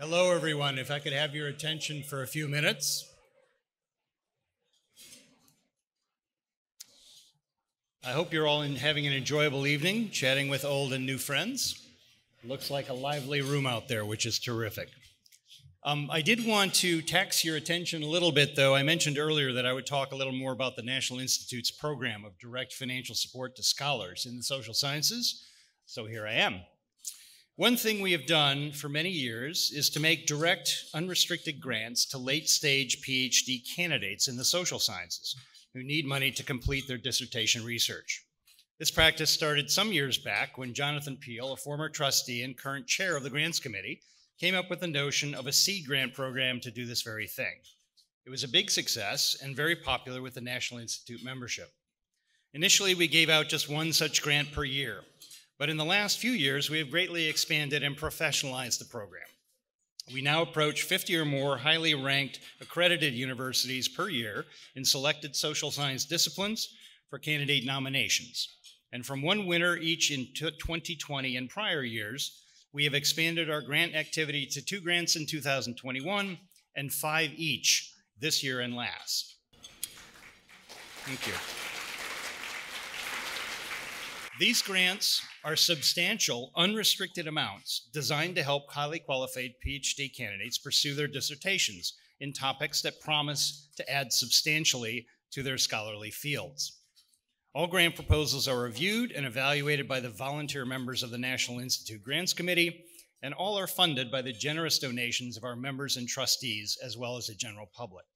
Hello, everyone. If I could have your attention for a few minutes. I hope you're all in having an enjoyable evening, chatting with old and new friends. Looks like a lively room out there, which is terrific. Um, I did want to tax your attention a little bit, though. I mentioned earlier that I would talk a little more about the National Institute's program of direct financial support to scholars in the social sciences. So here I am. One thing we have done for many years is to make direct, unrestricted grants to late stage PhD candidates in the social sciences who need money to complete their dissertation research. This practice started some years back when Jonathan Peel, a former trustee and current chair of the Grants Committee, came up with the notion of a seed grant program to do this very thing. It was a big success and very popular with the National Institute membership. Initially, we gave out just one such grant per year, but in the last few years, we have greatly expanded and professionalized the program. We now approach 50 or more highly ranked accredited universities per year in selected social science disciplines for candidate nominations. And from one winner each in 2020 and prior years, we have expanded our grant activity to two grants in 2021 and five each this year and last. Thank you. These grants are substantial, unrestricted amounts designed to help highly qualified PhD candidates pursue their dissertations in topics that promise to add substantially to their scholarly fields. All grant proposals are reviewed and evaluated by the volunteer members of the National Institute Grants Committee, and all are funded by the generous donations of our members and trustees, as well as the general public.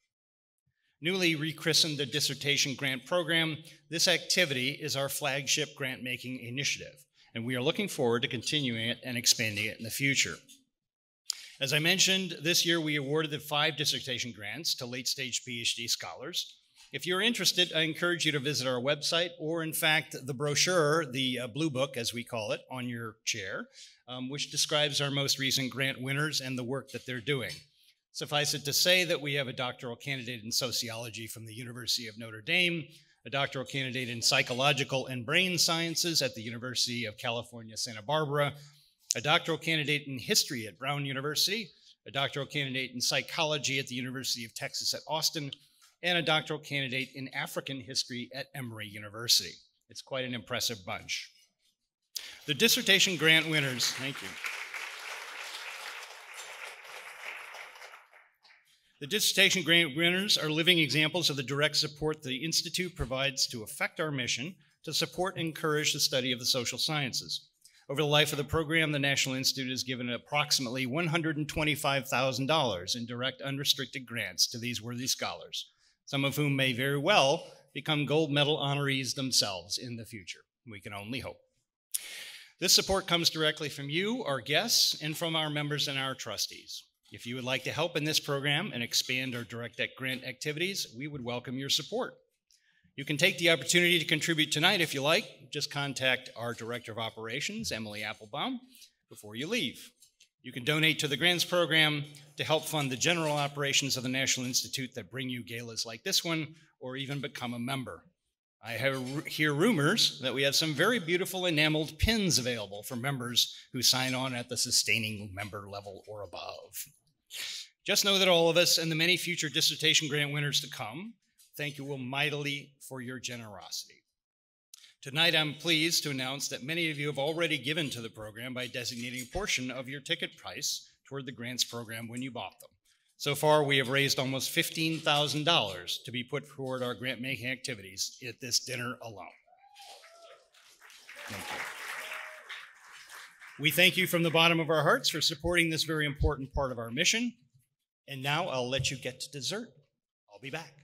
Newly rechristened the Dissertation Grant Program, this activity is our flagship grant making initiative, and we are looking forward to continuing it and expanding it in the future. As I mentioned, this year we awarded the five dissertation grants to late stage PhD scholars. If you're interested, I encourage you to visit our website or, in fact, the brochure, the uh, blue book, as we call it, on your chair, um, which describes our most recent grant winners and the work that they're doing. Suffice it to say that we have a doctoral candidate in sociology from the University of Notre Dame, a doctoral candidate in psychological and brain sciences at the University of California, Santa Barbara, a doctoral candidate in history at Brown University, a doctoral candidate in psychology at the University of Texas at Austin, and a doctoral candidate in African history at Emory University. It's quite an impressive bunch. The dissertation grant winners, thank you. The dissertation grant winners are living examples of the direct support the Institute provides to effect our mission to support and encourage the study of the social sciences. Over the life of the program, the National Institute has given approximately $125,000 in direct unrestricted grants to these worthy scholars, some of whom may very well become gold medal honorees themselves in the future. We can only hope. This support comes directly from you, our guests, and from our members and our trustees. If you would like to help in this program and expand our direct grant activities, we would welcome your support. You can take the opportunity to contribute tonight if you like. Just contact our Director of Operations, Emily Applebaum, before you leave. You can donate to the grants program to help fund the general operations of the National Institute that bring you galas like this one, or even become a member. I have, hear rumors that we have some very beautiful enameled pins available for members who sign on at the sustaining member level or above. Just know that all of us and the many future dissertation grant winners to come thank you all mightily for your generosity. Tonight, I'm pleased to announce that many of you have already given to the program by designating a portion of your ticket price toward the grants program when you bought them. So far, we have raised almost $15,000 to be put toward our grant making activities at this dinner alone. Thank you. We thank you from the bottom of our hearts for supporting this very important part of our mission. And now I'll let you get to dessert. I'll be back.